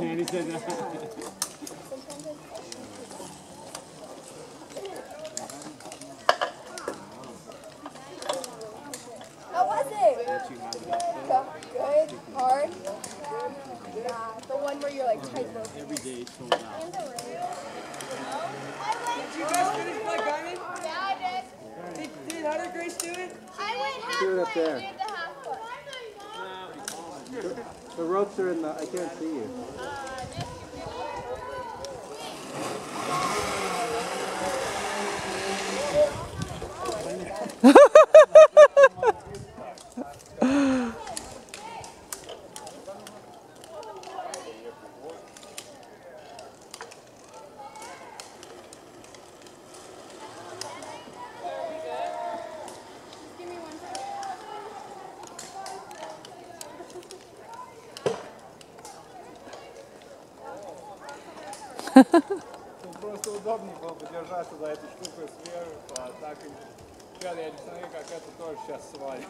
Danny said that. How was it? Let you have it. Good. Hard. Yeah. The one where you're like tightrope. Every day it's sold out. Did you guys finish Black Diamond? Yeah, I did. Did, did Hunter Grace do it? I went Do it up there. The. The ropes are in the, I can't see you. Ну, просто удобнее было бы держаться за эту штуку сверху, а так я не смотрю, как это тоже сейчас свалит.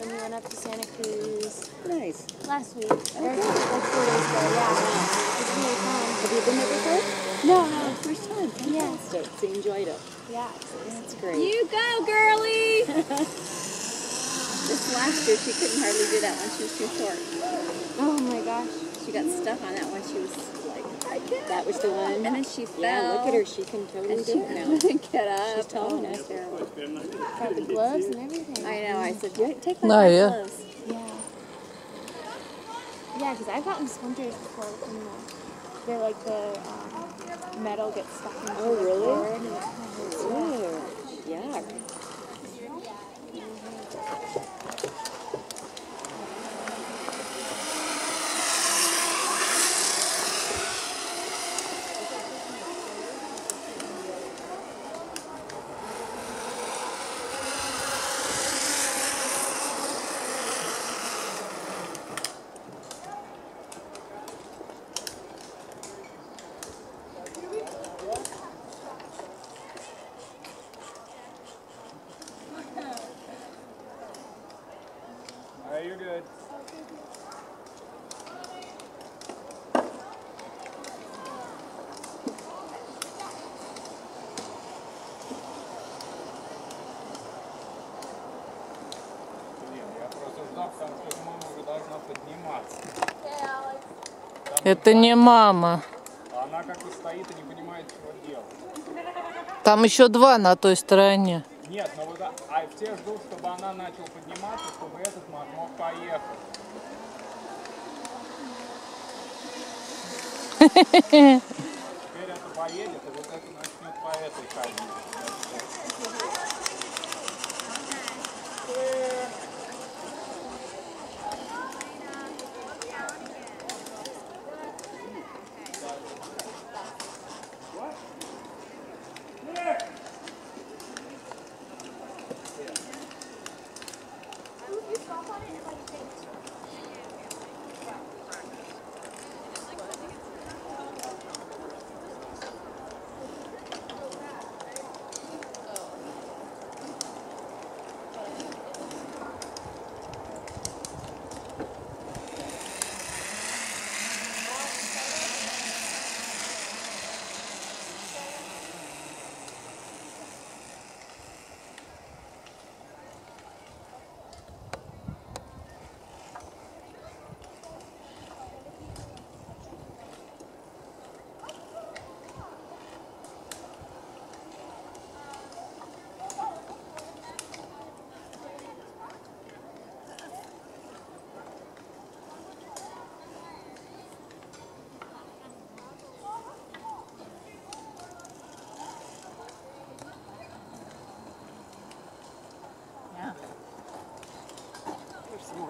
And we went up to Santa Cruz Nice. last week. Or like four days ago, yeah. It was really fun. Have you been there before? No, no. First time. Yeah. Fantastic. So you enjoyed it. Yeah. That's great. You go, girly! This last year, she couldn't hardly do that one. She was too short. Oh my gosh. She got stuck on that one. She was like, that was the one. And then she fell. Yeah, look at her. She can totally And she do it now. couldn't get up. She's tall Oh, enough. that's terrible. Got the gloves and everything. I know. I said, "Yeah, take my No, yeah. gloves. Yeah. Yeah, because I've gotten splinters before from the, they're like the um, metal gets stuck into Oh, the really? board and it kind of hurts. Ooh, Это не мама. Она как-то стоит и не понимает, что делать. Там еще два на той стороне. Нет, ну вот, а а все ждут, чтобы она начала подниматься, чтобы этот мог, мог поехать. Теперь это поедет, и вот это начнет по этой ходить.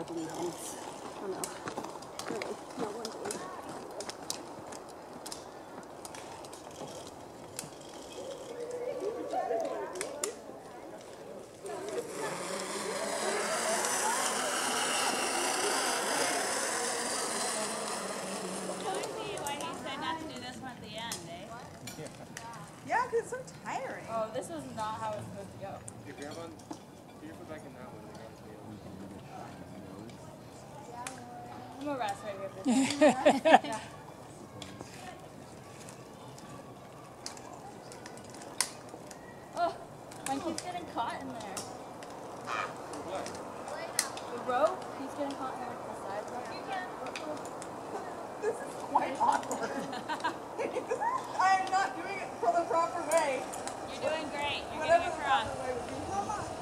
Blue. why he said not to do this one at the end, eh? Yeah, because it's so tiring. Oh, this was not how it was supposed to go. Hey, grab on. Can you put back in that one? I'm rest right here for. Oh, mine keeps getting caught in there. The rope keeps getting caught in there with the sides. This is quite awkward. I am not doing it for the proper way. You're doing great. You're Whatever getting the across.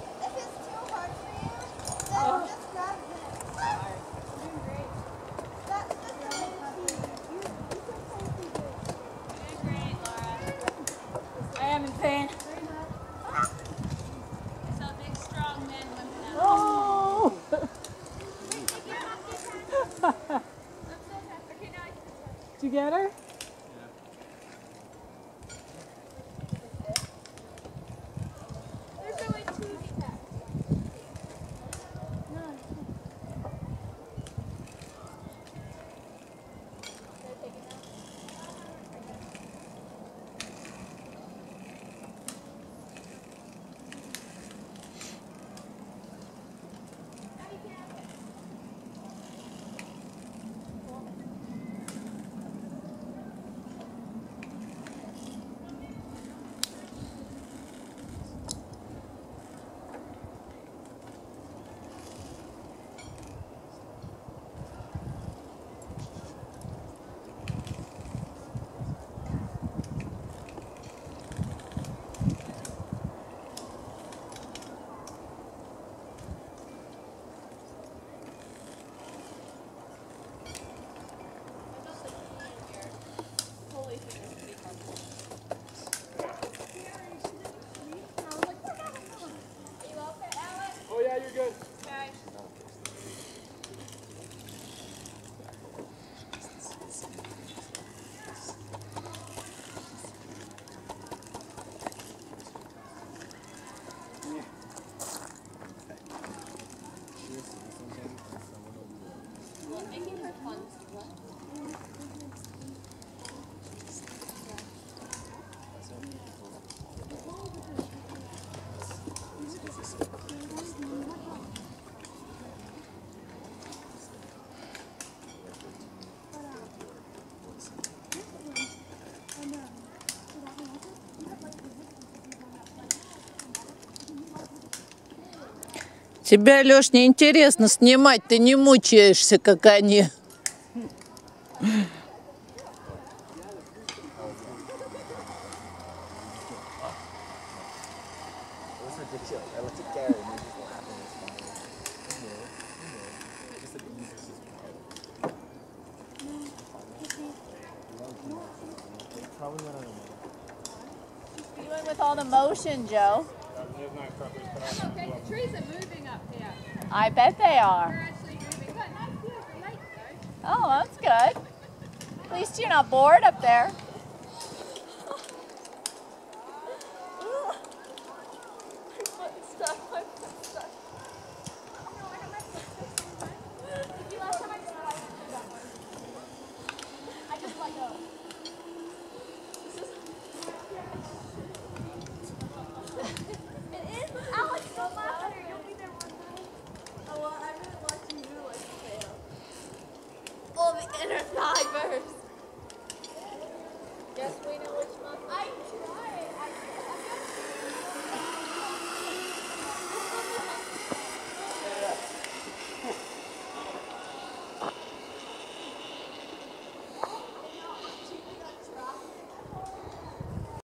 Тебя, Леш, неинтересно снимать, ты не мучаешься, как они. Doing with all the motion, Joe. Okay, the trees are moving. I bet they are. Oh, that's good. At least you're not bored up there. Thigh first. Guess we know which muscle. I tried. I tried.